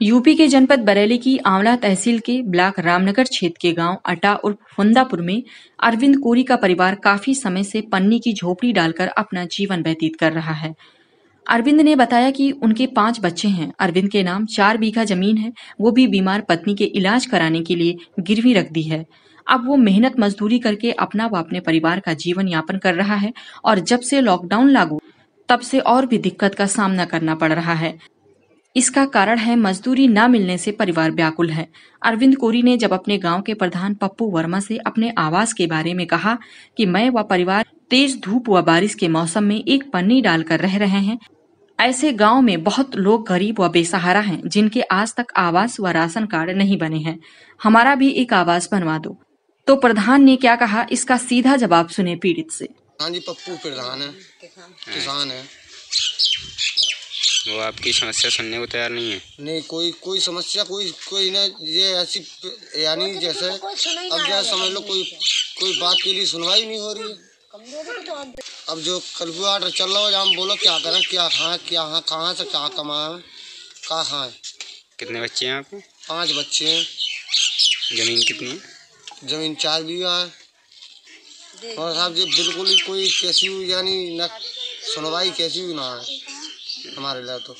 UP के जनपद बरेली की आंवला तहसील के ब्लॉक रामनगर क्षेत्र के गाँव अटा और फुंदापुर में अरविंद कोरी का परिवार काफ़ी समय से पन्नी की झोपड़ी डालकर अपना जीवन व्यतीत कर रहा है। अरविंद ने बताया कि उनके पाँच बच्चे हैं। अरविंद के नाम चार बीघा ज़मीन है। वो भी बीमार पत्नी के इलाज कराने के लिए गिरवी रख दी है। अब वो मेहनत मजदूरी करके अपना व अपने परिवार का जीवन यापन कर रहा है और जब से लॉकडाउन लागू, तब से और भी दिक्कत का सामना करना पड़ रहा है। इसका कारण है मजदूरी न मिलने से परिवार व्याकुल है। अरविंद कोरी ने जब अपने गाँव के प्रधान पप्पू वर्मा से अपने आवास के बारे में कहा कि मैं व परिवार तेज धूप व बारिश के मौसम में एक पन्नी डालकर रह रहे हैं, ऐसे गाँव में बहुत लोग गरीब व बेसहारा हैं, जिनके आज तक आवास व राशन कार्ड नहीं बने हैं। हमारा भी एक आवास बनवा दो। तो प्रधान ने क्या कहा? इसका सीधा जवाब सुने पीड़ित से। हाँ जी, पप्पू प्रधान है। किसान है। वो आपकी समस्या सुनने को तैयार नहीं है। नहीं कोई कोई समस्या कोई कोई ना ये ऐसी यानी जैसे अब जैसे समझ लो कोई कोई बात के लिए सुनवाई नहीं हो रही है। अब जो कैलकुलेटर चल रहा है हम बोलो क्या करें क्या खाएँ क्या हाँ कहाँ से क्या कमाएँ क्या खाएँ कितने बच्चे हैं आपके? पाँच बच्चे हैं। ज़मीन कितनी है? ज़मीन चार बीघा है। और साहब जी बिल्कुल ही कोई कैसी हुई यानी न सुनवाई कैसी हुई ना है। हमारे लिए तो।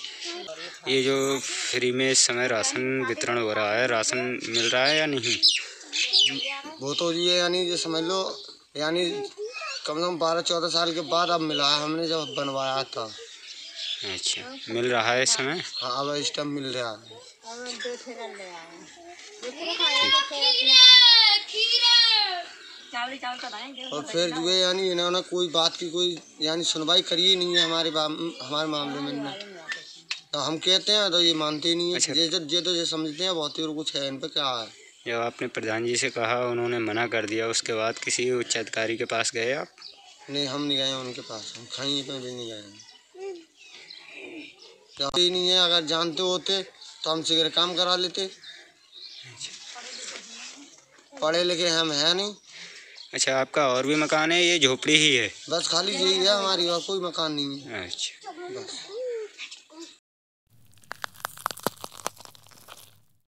ये जो फ्री में इस समय राशन वितरण हो रहा है राशन मिल रहा है या नहीं? वो तो ये यानी ये समझ लो यानी कम से कम बारह चौदह साल के बाद अब मिला है हमने जब बनवाया था। अच्छा मिल रहा है इस समय? हाँ अब इस टाइम मिल रहा है। और फिर जो है यानी इन्होंने कोई बात की कोई यानी सुनवाई करी ही नहीं है हमारे हमारे मामले में। तो हम कहते हैं तो ये मानते ही। नहीं अच्छा। है ये जो ये तो ये समझते हैं बहुत ही और कुछ है इन पे क्या है। जब आपने प्रधान जी से कहा उन्होंने मना कर दिया उसके बाद किसी उच्च अधिकारी के पास गए आप? नहीं हम नहीं गए उनके पास। हम कहीं पे भी नहीं गए क्या नहीं है अगर जानते होते तो हम सिगरेट काम करा लेते। पढ़े लिखे हम है नहीं। अच्छा आपका और भी मकान है ये झोपड़ी ही है? बस खाली यही है हमारी और कोई मकान नहीं है। अच्छा। बस।